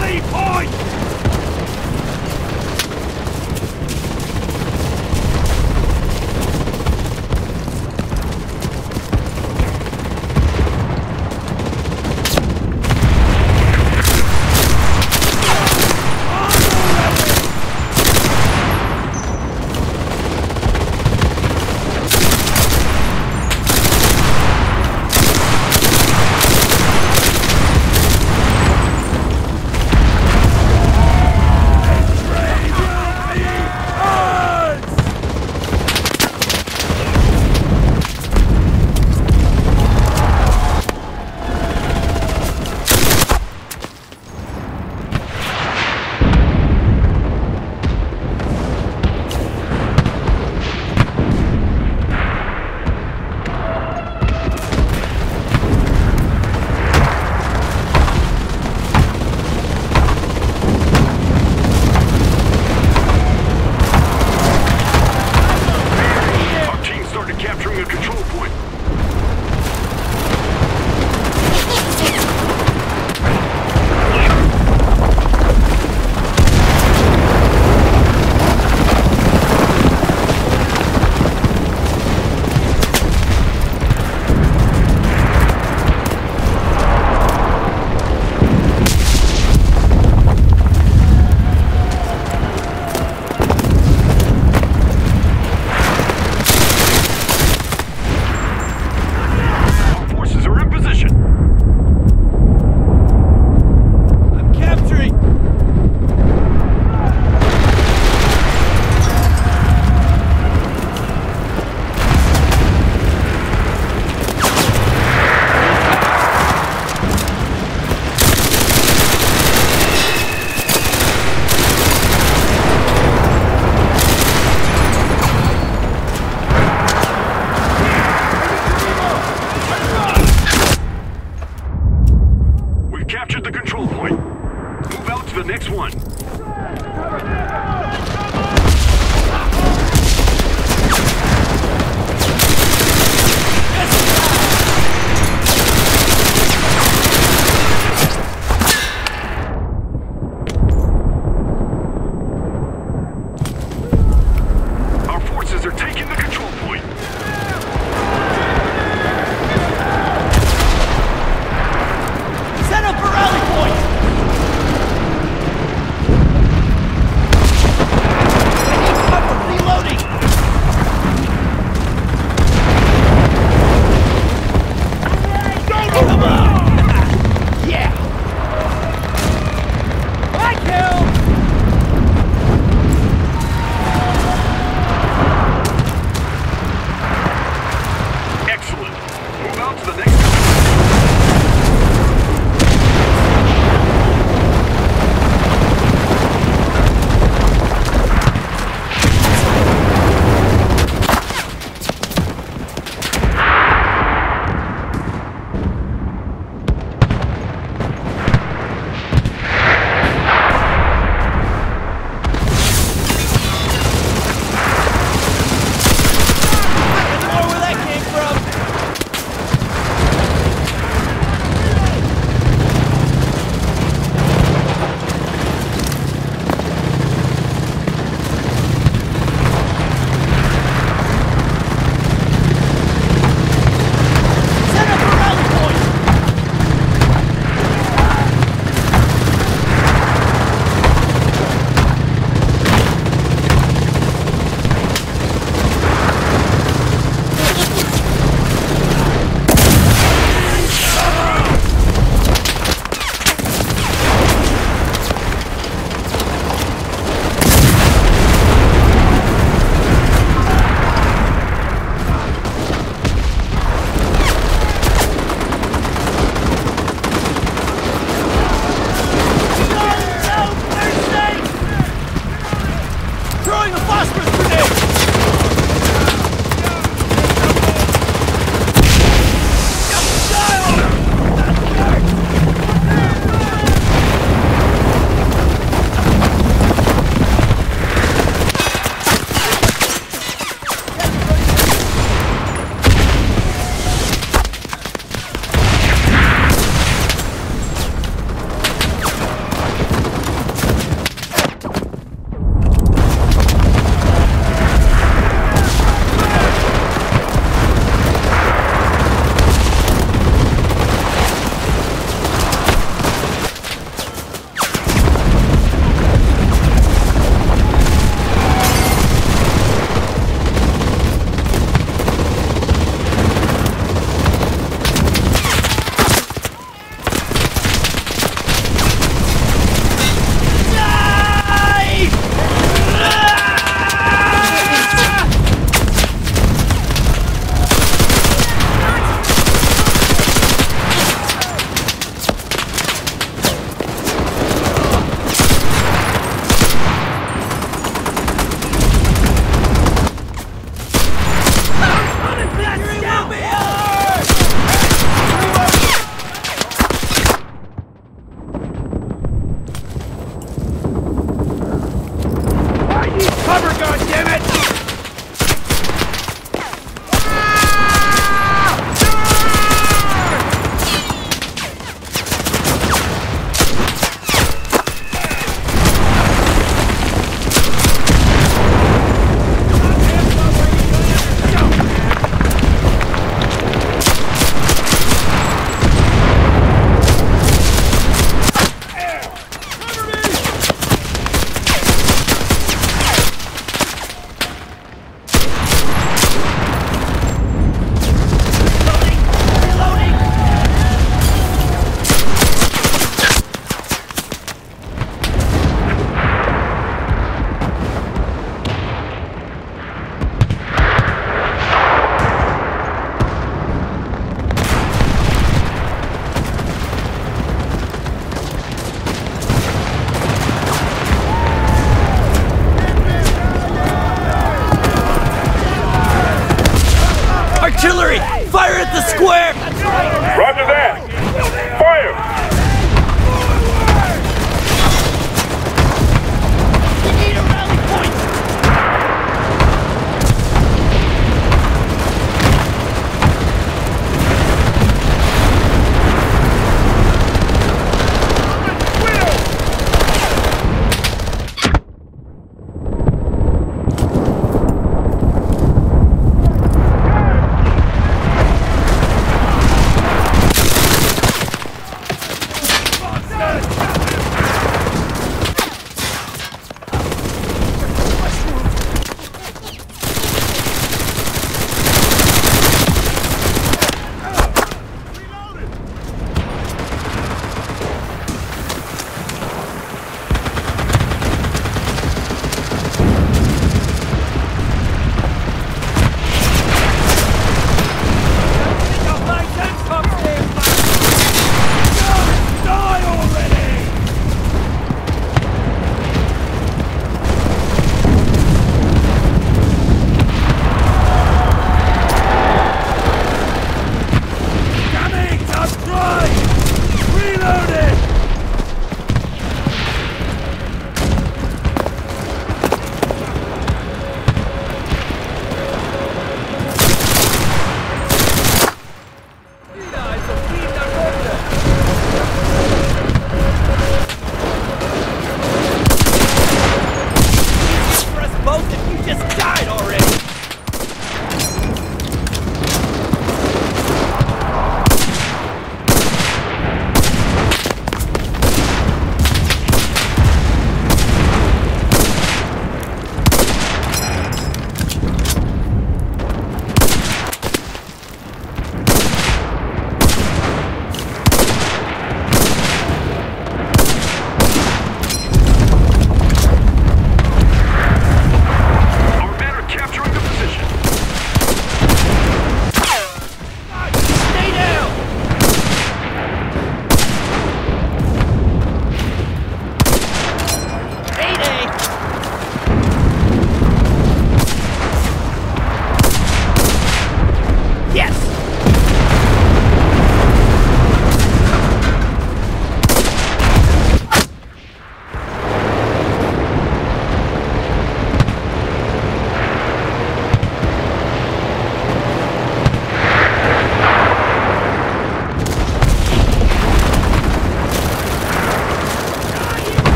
rally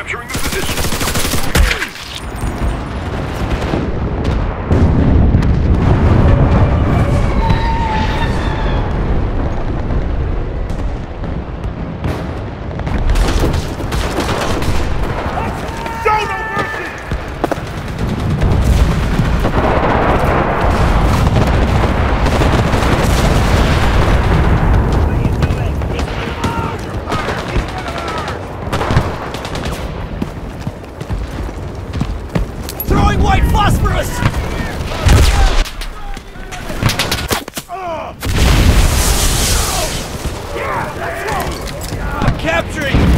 capturing the white phosphorus! Ah. I'm capturing.